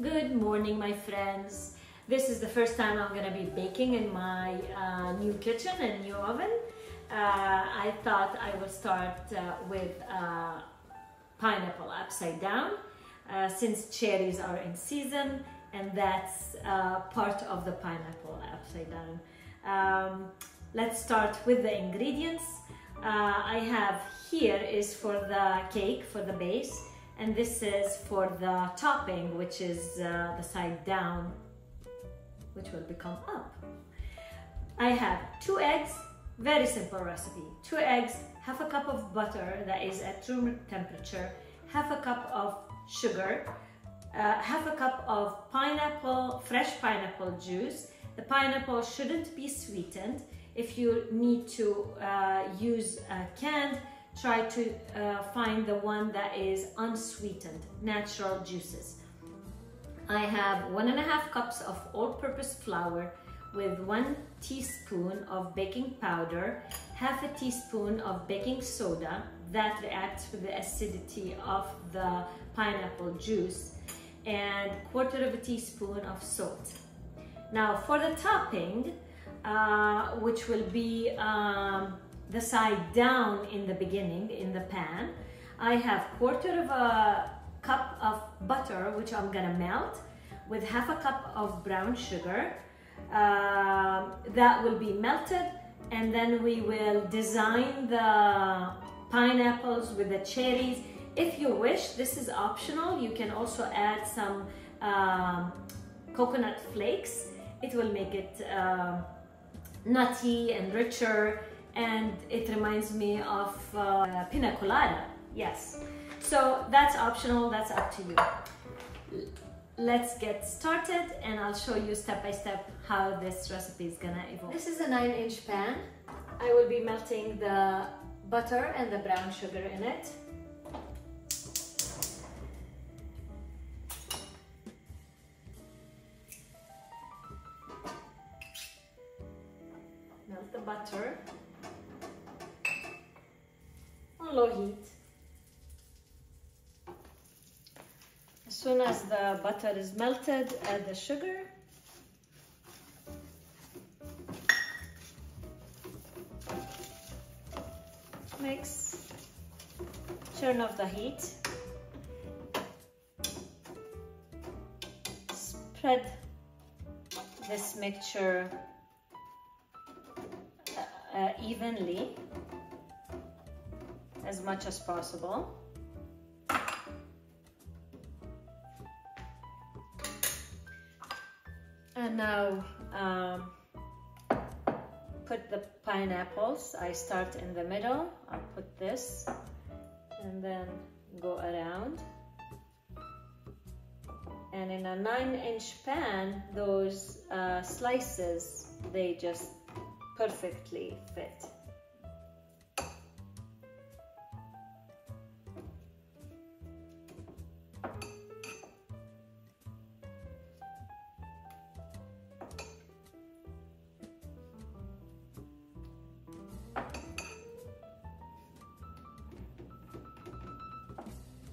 Good morning, my friends. This is the first time I'm gonna be baking in my uh, new kitchen and new oven. Uh, I thought I would start uh, with uh, pineapple upside down uh, since cherries are in season and that's uh, part of the pineapple upside down. Um, let's start with the ingredients. I have here is for the cake, for the base and this is for the topping which is uh, the side down which will become up. I have two eggs very simple recipe. Two eggs half a cup of butter that is at room temperature half a cup of sugar uh, half a cup of pineapple fresh pineapple juice. The pineapple shouldn't be sweetened. If you need to uh, use a canned try to uh, find the one that is unsweetened, natural juices. I have one and a half cups of all-purpose flour with one teaspoon of baking powder, half a teaspoon of baking soda that reacts with the acidity of the pineapple juice, and quarter of a teaspoon of salt. Now for the topping, uh, which will be um, the side down in the beginning in the pan. I have quarter of a cup of butter, which I'm gonna melt with half a cup of brown sugar. Uh, that will be melted and then we will design the pineapples with the cherries. If you wish, this is optional. You can also add some um, coconut flakes. It will make it uh, nutty and richer and it reminds me of uh, pina colada, yes. So that's optional, that's up to you. Let's get started and I'll show you step by step how this recipe is gonna evolve. This is a nine inch pan. I will be melting the butter and the brown sugar in it. Melt the butter low heat. As soon as the butter is melted, add the sugar. Mix. Turn off the heat. Spread this mixture uh, evenly as much as possible. And now um, put the pineapples. I start in the middle. I'll put this and then go around. And in a nine inch pan, those uh, slices, they just perfectly fit.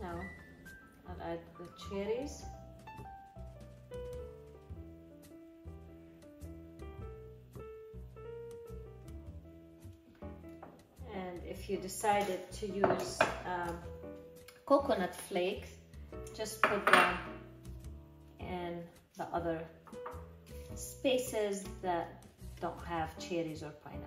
Now I'll add the cherries. And if you decided to use um, coconut flakes, just put them in the other spaces that don't have cherries or pineapple.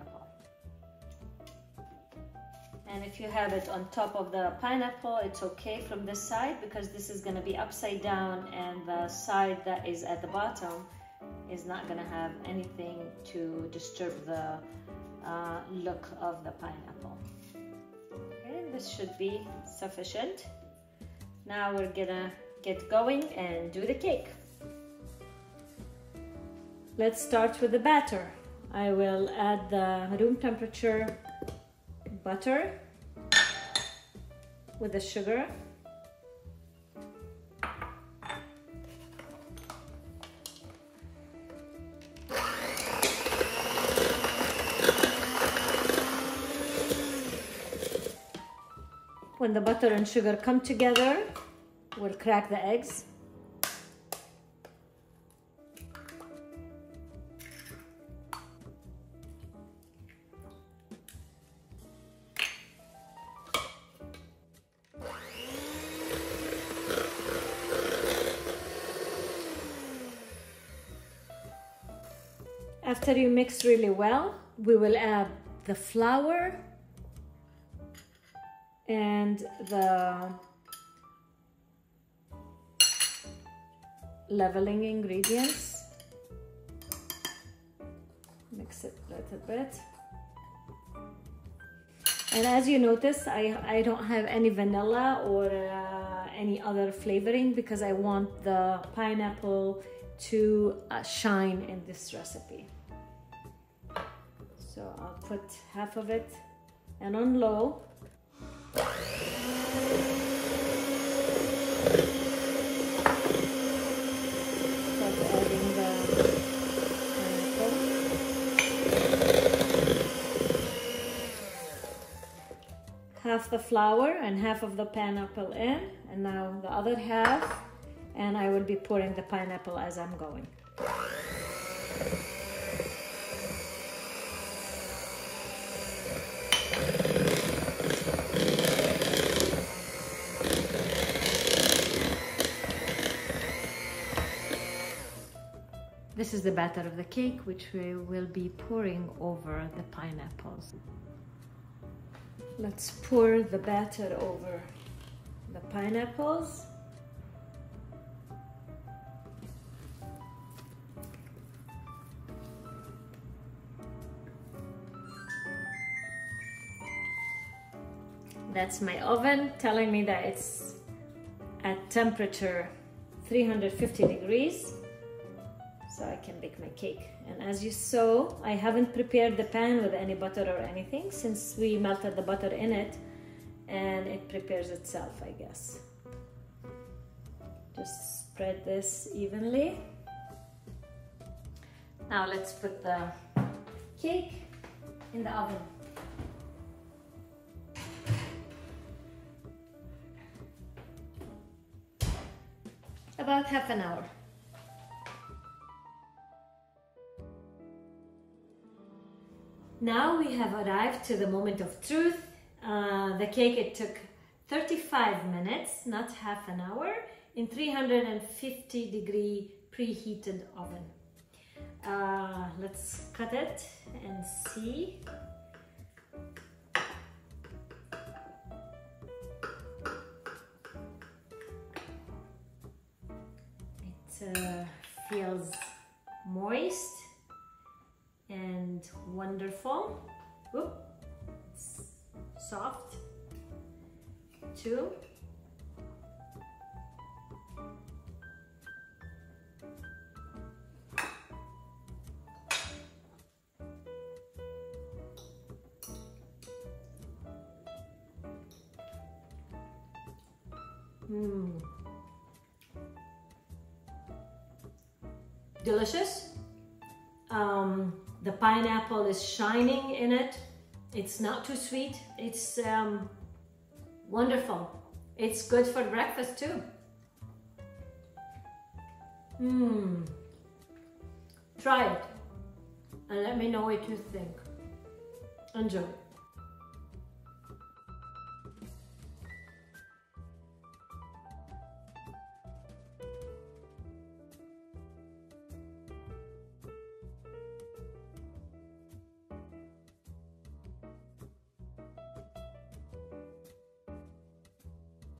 And if you have it on top of the pineapple, it's okay from this side because this is gonna be upside down and the side that is at the bottom is not gonna have anything to disturb the uh, look of the pineapple. Okay, this should be sufficient. Now we're gonna get going and do the cake. Let's start with the batter. I will add the room temperature butter with the sugar. When the butter and sugar come together, we'll crack the eggs. After you mix really well, we will add the flour and the leveling ingredients. Mix it a little bit. And as you notice, I, I don't have any vanilla or uh, any other flavoring because I want the pineapple to uh, shine in this recipe. So I'll put half of it and on low. half the flour and half of the pineapple in and now the other half and I will be pouring the pineapple as I'm going. This is the batter of the cake which we will be pouring over the pineapples. Let's pour the batter over the pineapples. That's my oven telling me that it's at temperature 350 degrees so I can bake my cake. And as you saw, I haven't prepared the pan with any butter or anything since we melted the butter in it and it prepares itself, I guess. Just spread this evenly. Now let's put the cake in the oven. About half an hour. Now we have arrived to the moment of truth. Uh, the cake, it took 35 minutes, not half an hour, in 350 degree preheated oven. Uh, let's cut it and see. It uh, feels moist and wonderful. Soft. Two. Mmm. Delicious. Um, the pineapple is shining in it. It's not too sweet. It's um, wonderful. It's good for breakfast too. Mmm. Try it and let me know what you think. Enjoy.